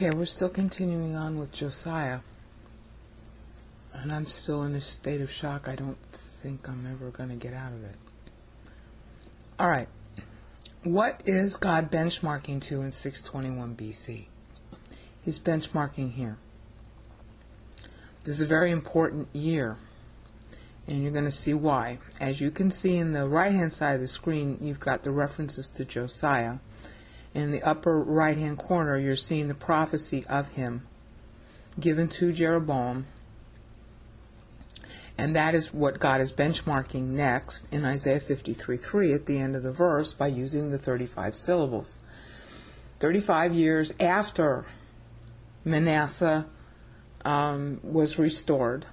Okay, we're still continuing on with Josiah. And I'm still in a state of shock. I don't think I'm ever going to get out of it. All right. What is God benchmarking to in 621 BC? He's benchmarking here. This is a very important year, and you're going to see why. As you can see in the right hand side of the screen, you've got the references to Josiah. In the upper right hand corner, you're seeing the prophecy of him given to Jeroboam. And that is what God is benchmarking next in Isaiah 53:3 at the end of the verse by using the 35 syllables. 35 years after Manasseh um, was restored,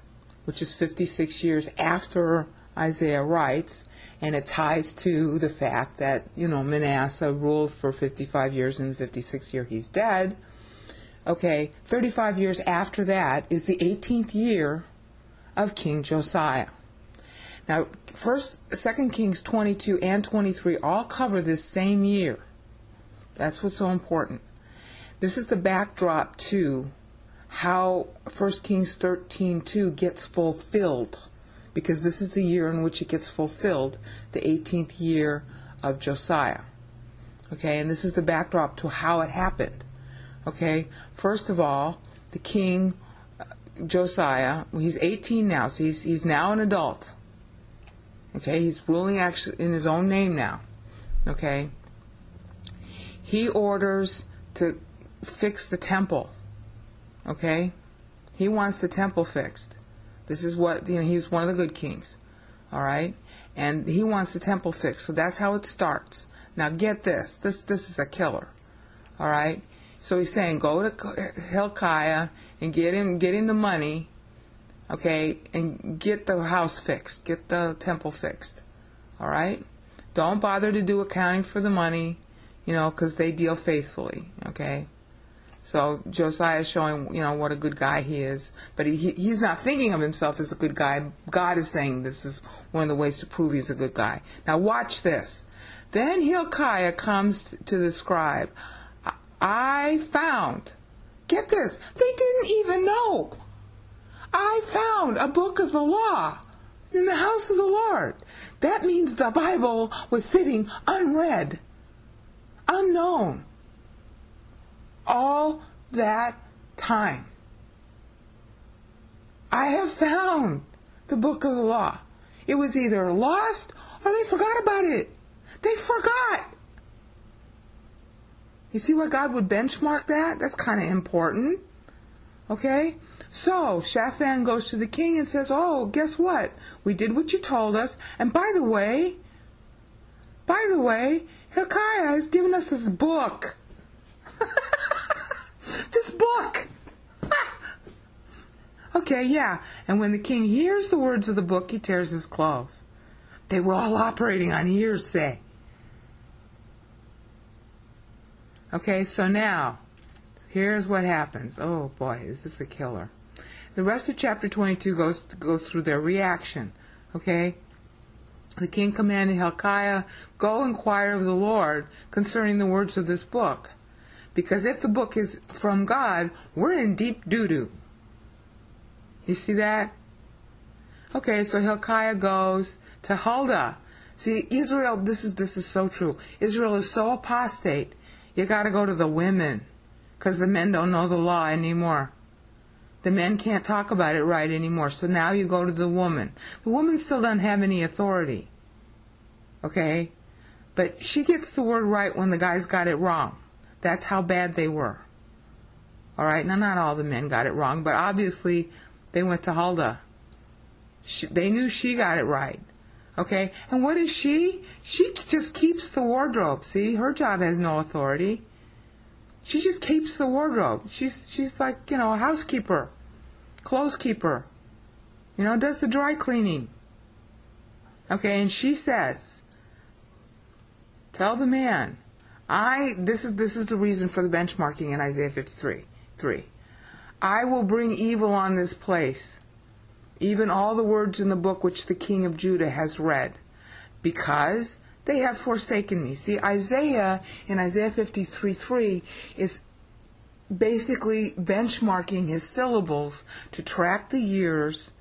which is 56 years after Isaiah writes, and it ties to the fact that, you know, Manasseh ruled for 55 years and the 56th year he's dead. Okay, 35 years after that is the 18th year of King Josiah. Now, first, Second Kings 22 and 23 all cover this same year. That's what's so important. This is the backdrop to how 1 Kings 13:2 gets fulfilled because this is the year in which it gets fulfilled, the 18th year of Josiah. Okay, and this is the backdrop to how it happened. Okay, first of all, the king uh, Josiah, he's 18 now, so he's, he's now an adult. Okay, he's ruling actually in his own name now. Okay, he orders to fix the temple. Okay? He wants the temple fixed. This is what, you know, he's one of the good kings. All right? And he wants the temple fixed. So that's how it starts. Now get this. This this is a killer. All right? So he's saying go to Hilkiah and get him get him the money. Okay? And get the house fixed. Get the temple fixed. All right? Don't bother to do accounting for the money, you know, cuz they deal faithfully, okay? So Josiah is showing, you know, what a good guy he is. But he, he's not thinking of himself as a good guy. God is saying this is one of the ways to prove he's a good guy. Now watch this. Then Hilkiah comes to the scribe. I found, get this, they didn't even know. I found a book of the law in the house of the Lord. That means the Bible was sitting unread, unknown all that time. I have found the book of the law. It was either lost or they forgot about it. They forgot. You see why God would benchmark that? That's kind of important. Okay? So, Shaphan goes to the king and says, Oh, guess what? We did what you told us. And by the way, by the way, Hilkiah has given us this book. This book. Ah. okay, yeah. And when the king hears the words of the book, he tears his clothes. They were all operating on hearsay. Okay, so now, here's what happens. Oh boy, is this a killer. The rest of chapter 22 goes, goes through their reaction. Okay? The king commanded Hilkiah, Go inquire of the Lord concerning the words of this book. Because if the book is from God, we're in deep doo doo. You see that? Okay, so Hilkiah goes to Huldah. See, Israel, this is this is so true. Israel is so apostate. You got to go to the women, because the men don't know the law anymore. The men can't talk about it right anymore. So now you go to the woman. The woman still doesn't have any authority. Okay, but she gets the word right when the guy's got it wrong. That's how bad they were. All right, now not all the men got it wrong, but obviously they went to Huldah. They knew she got it right. Okay, and what is she? She just keeps the wardrobe. See, her job has no authority. She just keeps the wardrobe. She's she's like you know a housekeeper, clothes keeper. You know, does the dry cleaning. Okay, and she says, "Tell the man I this is this is the reason for the benchmarking in Isaiah 53. 3. I will bring evil on this place, even all the words in the book which the king of Judah has read, because they have forsaken me. See, Isaiah in Isaiah 53 3 is basically benchmarking his syllables to track the years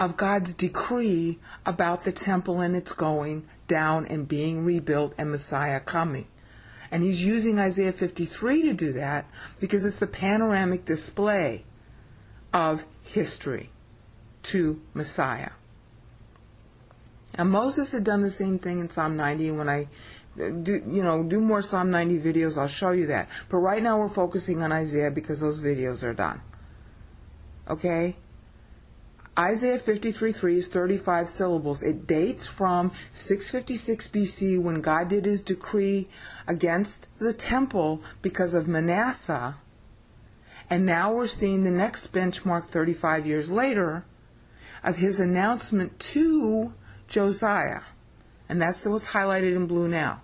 of God's decree about the temple and its going down and being rebuilt and Messiah coming. And he's using Isaiah 53 to do that because it's the panoramic display of history to Messiah. And Moses had done the same thing in Psalm 90. When I uh, do, you know, do more Psalm 90 videos, I'll show you that. But right now we're focusing on Isaiah because those videos are done. Okay? Isaiah 53:3 is 35 syllables. It dates from 656 BC when God did his decree against the temple because of Manasseh. And now we're seeing the next benchmark 35 years later of his announcement to Josiah. And that's what's highlighted in blue now.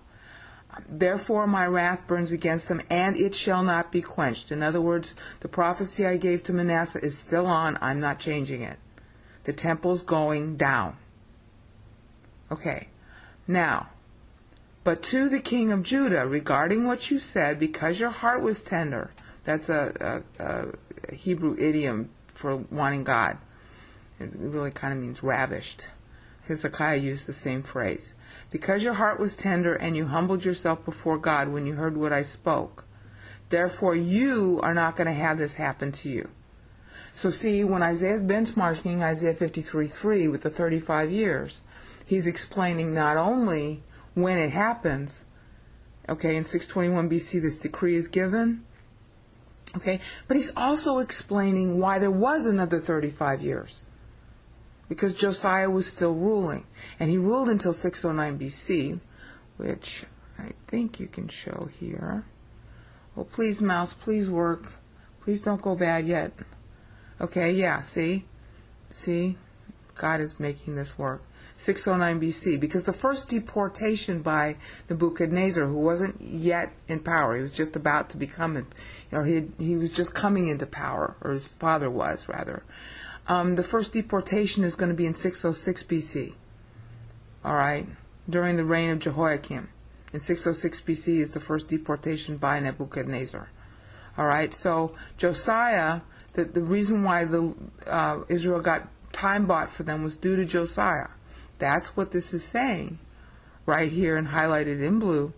Therefore, my wrath burns against them, and it shall not be quenched. In other words, the prophecy I gave to Manasseh is still on. I'm not changing it. The temple's going down. Okay. Now, but to the king of Judah, regarding what you said, because your heart was tender, that's a, a, a Hebrew idiom for wanting God. It really kind of means ravished. Hezekiah used the same phrase. Because your heart was tender and you humbled yourself before God when you heard what I spoke, therefore you are not going to have this happen to you. So see, when Isaiah's benchmarking Isaiah 53:3 with the 35 years, he's explaining not only when it happens, okay, in 621 BC this decree is given, okay, but he's also explaining why there was another 35 years. Because Josiah was still ruling, and he ruled until 609 BC, which I think you can show here. Well, please, mouse, please work. Please don't go bad yet. Okay, yeah, see? See? God is making this work. 609 BC, because the first deportation by Nebuchadnezzar, who wasn't yet in power, he was just about to become, it, or he, he was just coming into power, or his father was, rather. Um, the first deportation is going to be in 606 BC. All right, during the reign of Jehoiakim. In 606 BC is the first deportation by Nebuchadnezzar. All right, so Josiah the, the reason why the uh, Israel got time bought for them was due to Josiah. That's what this is saying right here and highlighted in blue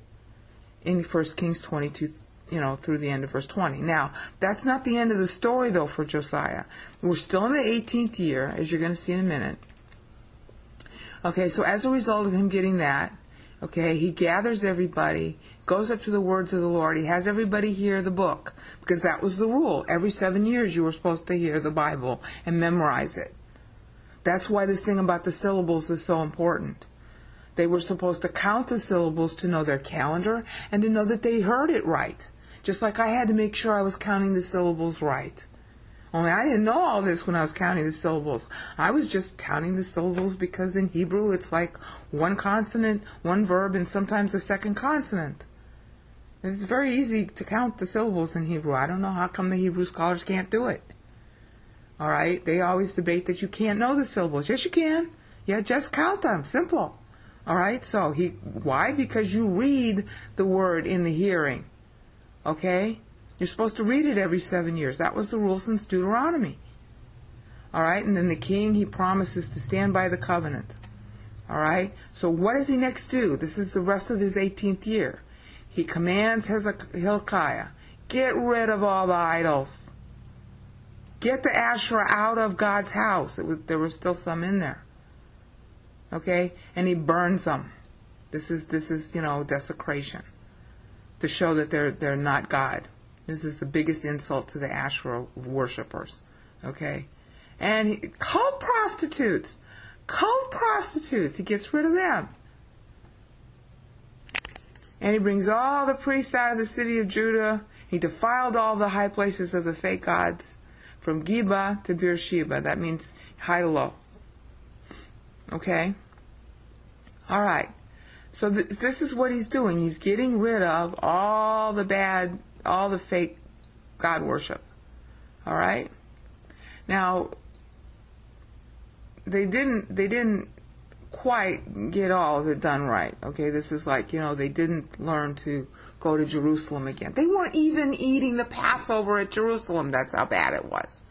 in 1 Kings 22, you know, through the end of verse 20. Now, that's not the end of the story, though, for Josiah. We're still in the 18th year, as you're going to see in a minute. Okay, so as a result of him getting that, okay, he gathers everybody goes up to the words of the Lord. He has everybody hear the book because that was the rule. Every seven years you were supposed to hear the Bible and memorize it. That's why this thing about the syllables is so important. They were supposed to count the syllables to know their calendar and to know that they heard it right. Just like I had to make sure I was counting the syllables right. Only I didn't know all this when I was counting the syllables. I was just counting the syllables because in Hebrew it's like one consonant, one verb, and sometimes a second consonant. It's very easy to count the syllables in Hebrew. I don't know how come the Hebrew scholars can't do it. All right? They always debate that you can't know the syllables. Yes, you can. Yeah, just count them. Simple. All right? So, he why? Because you read the word in the hearing. Okay? You're supposed to read it every 7 years. That was the rule since Deuteronomy. All right? And then the king, he promises to stand by the covenant. All right? So, what does he next do? This is the rest of his 18th year. He commands Hilkiah, get rid of all the idols. Get the Asherah out of God's house. Was, there were still some in there. Okay? And he burns them. This is this is, you know, desecration. To show that they're they're not God. This is the biggest insult to the Asherah worshippers. Okay? And he, cult prostitutes. Cult prostitutes. He gets rid of them. And he brings all the priests out of the city of Judah. He defiled all the high places of the fake gods from Geba to Beersheba. That means high low. Okay? All right. So th- this is what he's doing. He's getting rid of all the bad, all the fake God worship. All right? Now, they didn't, they didn't quite get all of it done right. Okay, this is like, you know, they didn't learn to go to Jerusalem again. They weren't even eating the Passover at Jerusalem. That's how bad it was.